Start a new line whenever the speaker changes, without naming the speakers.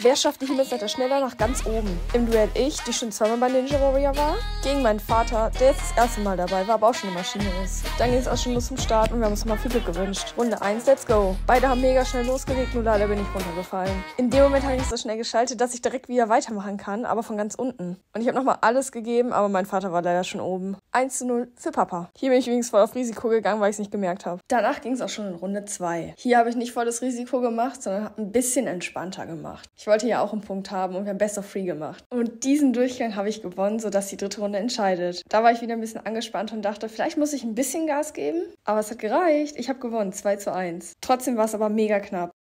Wer schafft die Himmelsleiter schneller nach ganz oben? Im Duell ich, die schon zweimal bei Ninja Warrior war, gegen meinen Vater, der jetzt das erste Mal dabei war, aber auch schon eine Maschine ist. Dann ging es auch schon los zum Start und wir haben uns mal viel Glück gewünscht. Runde 1, let's go. Beide haben mega schnell losgelegt, nur leider bin ich runtergefallen. In dem Moment habe ich so schnell geschaltet, dass ich direkt wieder weitermachen kann, aber von ganz unten. Und ich habe nochmal alles gegeben, aber mein Vater war leider schon oben. 1 zu 0 für Papa. Hier bin ich übrigens voll auf Risiko gegangen, weil ich es nicht gemerkt habe. Danach ging es auch schon in Runde 2. Hier habe ich nicht voll das Risiko gemacht, sondern habe ein bisschen entspannter gemacht. Ich wollte ja auch einen Punkt haben und wir haben Best of Free gemacht. Und diesen Durchgang habe ich gewonnen, sodass die dritte Runde entscheidet. Da war ich wieder ein bisschen angespannt und dachte, vielleicht muss ich ein bisschen Gas geben. Aber es hat gereicht. Ich habe gewonnen, 2 zu 1. Trotzdem war es aber mega knapp.